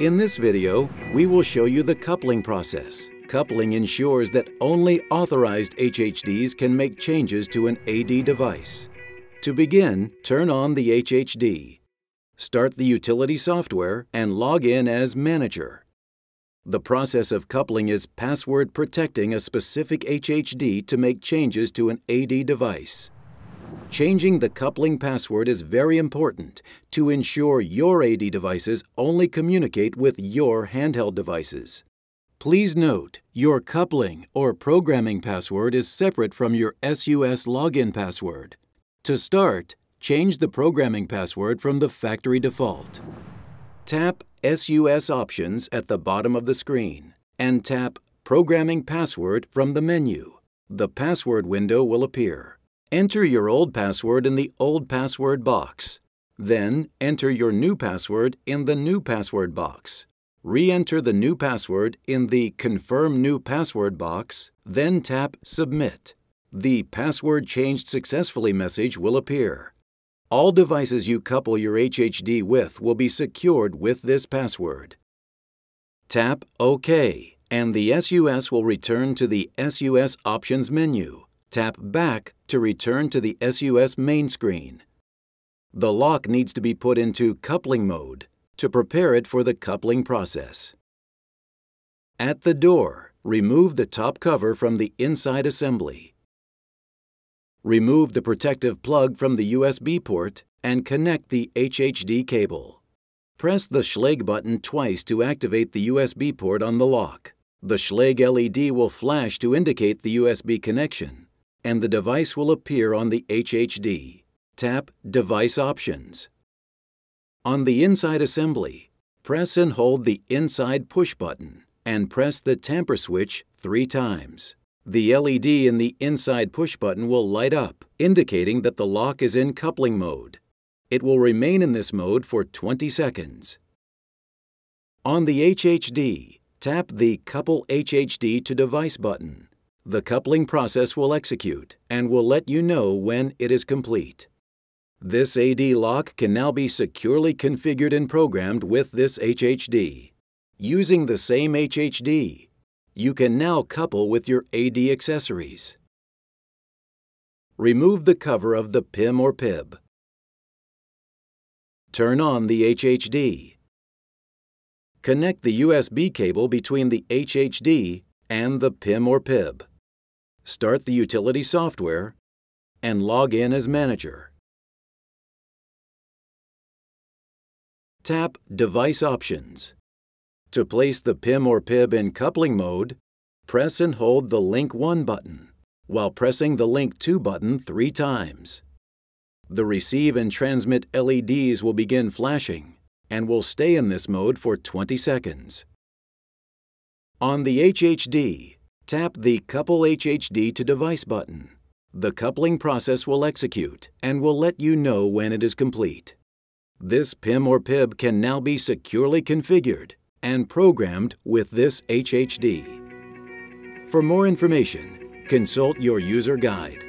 In this video, we will show you the coupling process. Coupling ensures that only authorized HHDs can make changes to an AD device. To begin, turn on the HHD. Start the utility software and log in as Manager. The process of coupling is password protecting a specific HHD to make changes to an AD device. Changing the coupling password is very important to ensure your AD devices only communicate with your handheld devices. Please note, your coupling or programming password is separate from your SUS login password. To start, change the programming password from the factory default. Tap SUS Options at the bottom of the screen and tap Programming Password from the menu. The password window will appear. Enter your old password in the Old Password box. Then, enter your new password in the New Password box. Re-enter the new password in the Confirm New Password box, then tap Submit. The Password Changed Successfully message will appear. All devices you couple your HHD with will be secured with this password. Tap OK, and the SUS will return to the SUS Options menu. Tap Back to return to the SUS main screen. The lock needs to be put into coupling mode to prepare it for the coupling process. At the door, remove the top cover from the inside assembly. Remove the protective plug from the USB port and connect the HHD cable. Press the Schlage button twice to activate the USB port on the lock. The Schlage LED will flash to indicate the USB connection and the device will appear on the HHD. Tap Device Options. On the inside assembly, press and hold the inside push button and press the tamper switch three times. The LED in the inside push button will light up, indicating that the lock is in coupling mode. It will remain in this mode for 20 seconds. On the HHD, tap the Couple HHD to Device button the coupling process will execute and will let you know when it is complete. This AD lock can now be securely configured and programmed with this HHD. Using the same HHD, you can now couple with your AD accessories. Remove the cover of the PIM or PIB. Turn on the HHD. Connect the USB cable between the HHD and the PIM or PIB start the utility software, and log in as manager. Tap Device Options. To place the PIM or PIB in coupling mode, press and hold the Link 1 button while pressing the Link 2 button three times. The receive and transmit LEDs will begin flashing and will stay in this mode for 20 seconds. On the HHD, Tap the Couple HHD to Device button. The coupling process will execute and will let you know when it is complete. This PIM or PIB can now be securely configured and programmed with this HHD. For more information, consult your user guide.